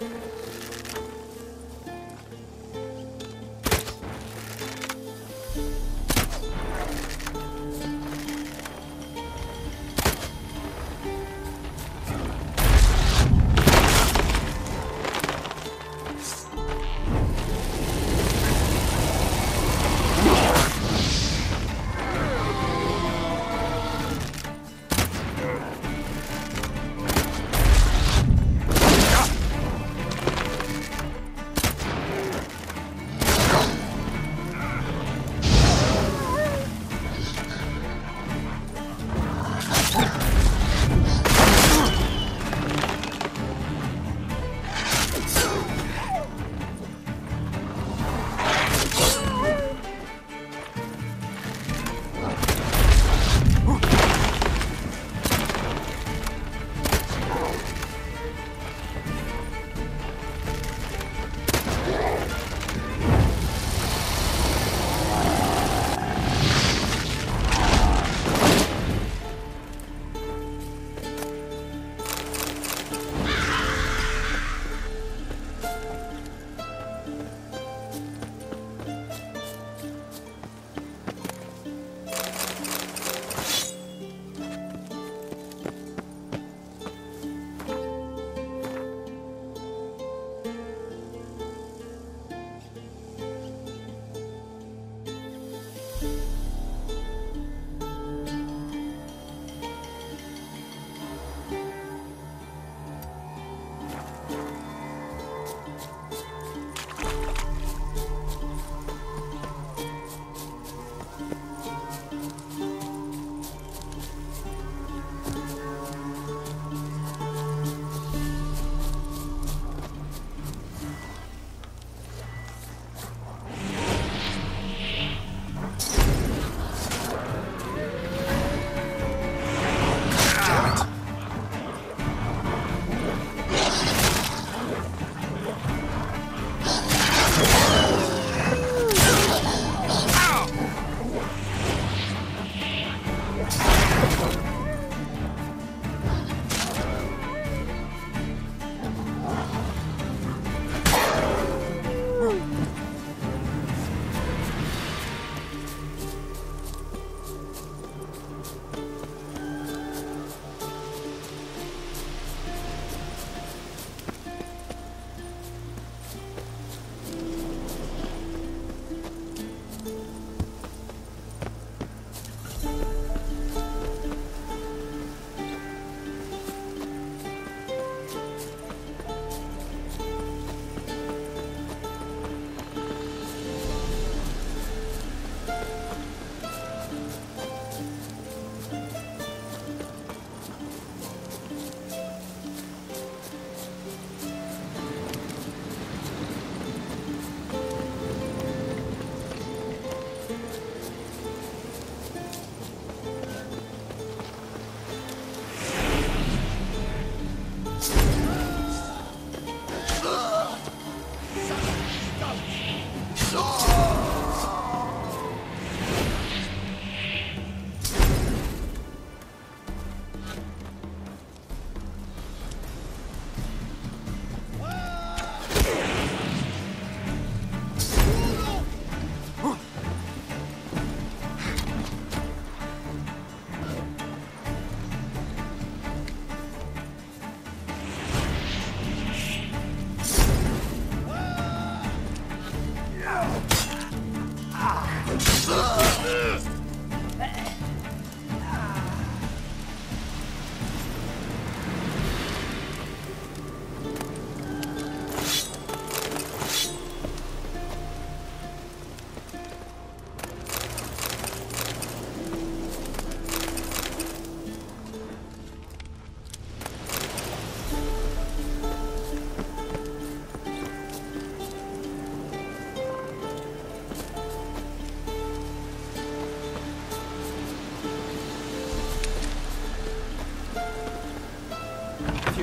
you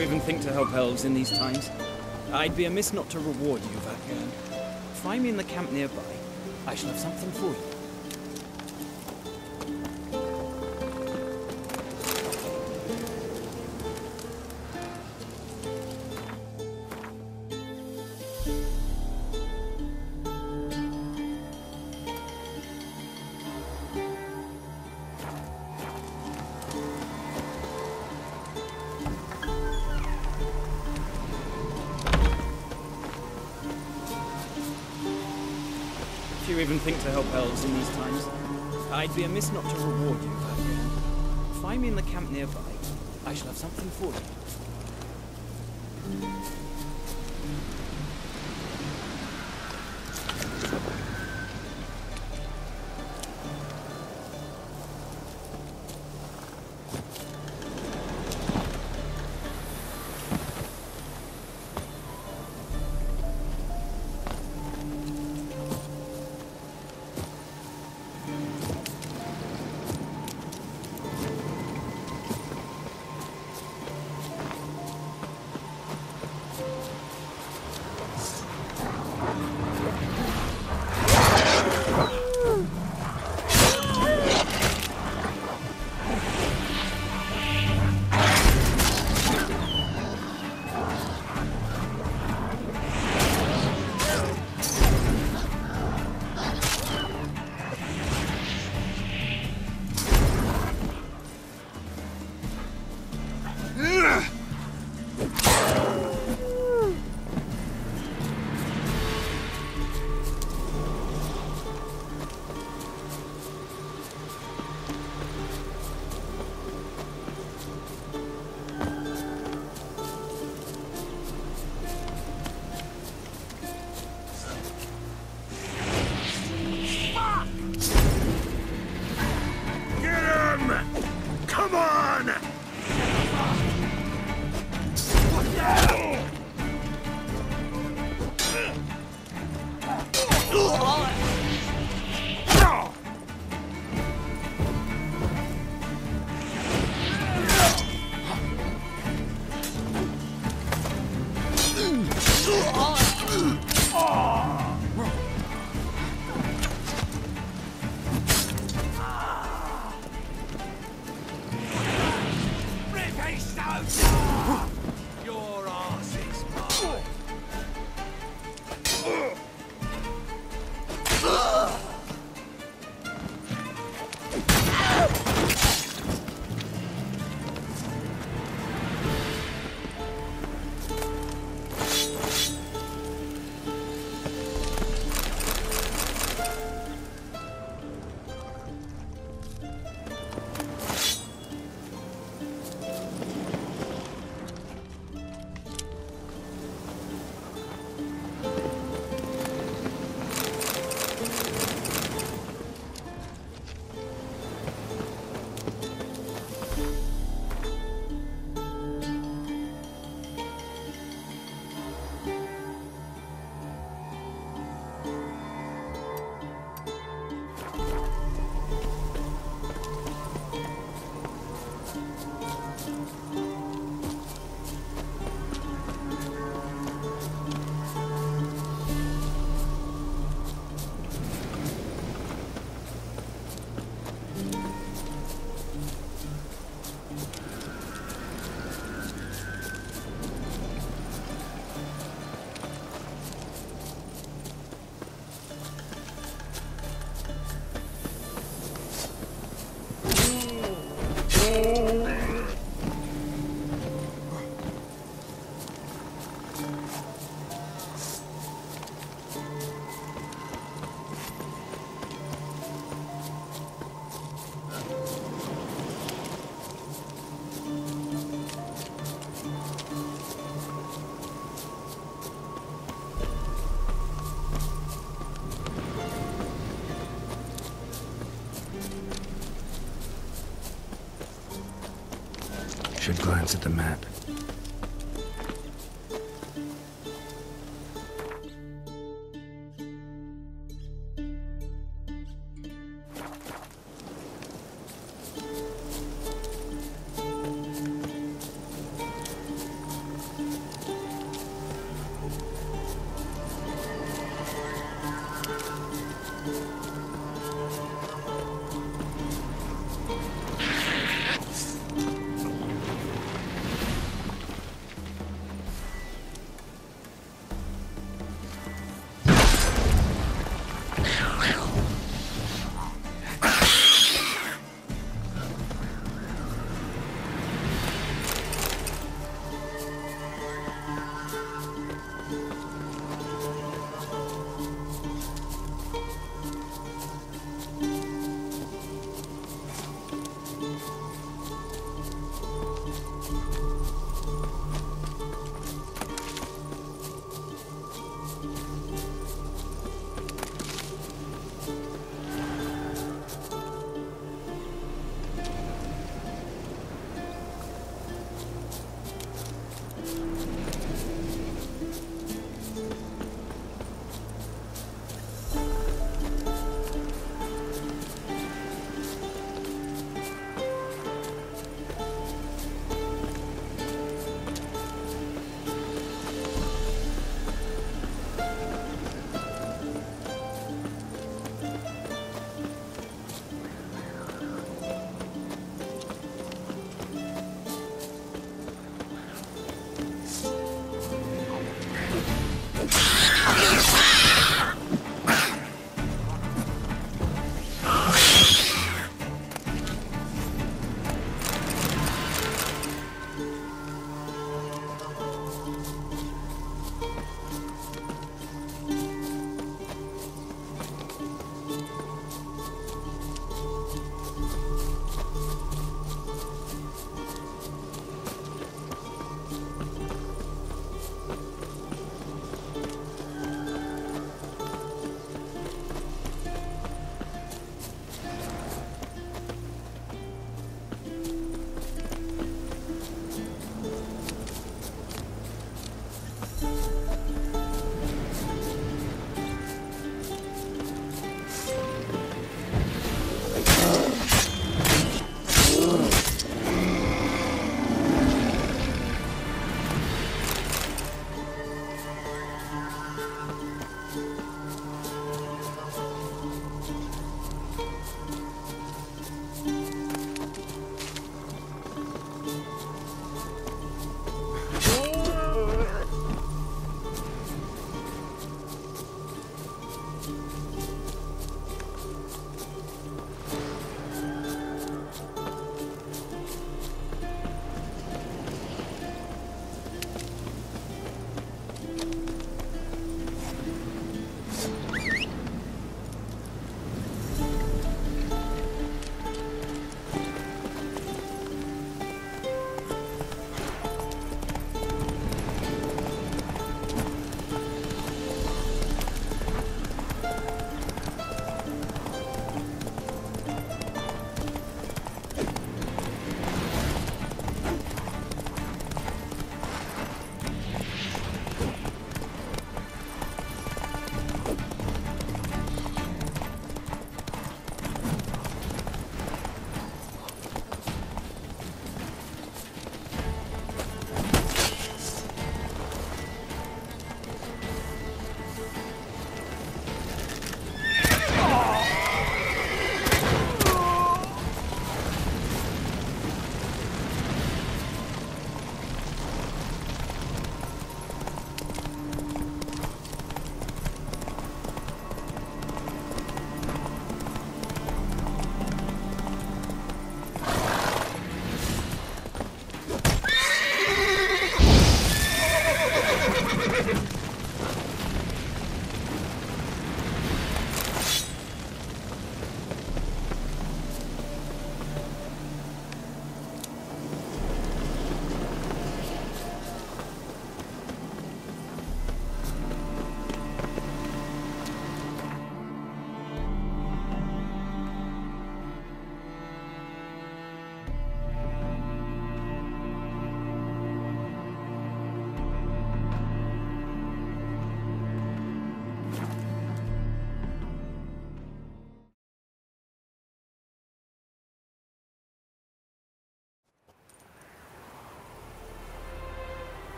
even think to help elves in these times? I'd be amiss not to reward you, vatt'ghern. Find me in the camp nearby. I shall have something for you. You even think to help elves in these times. I'd be amiss not to reward you. Find me in the camp nearby. I shall have something for you. Should glance at the map.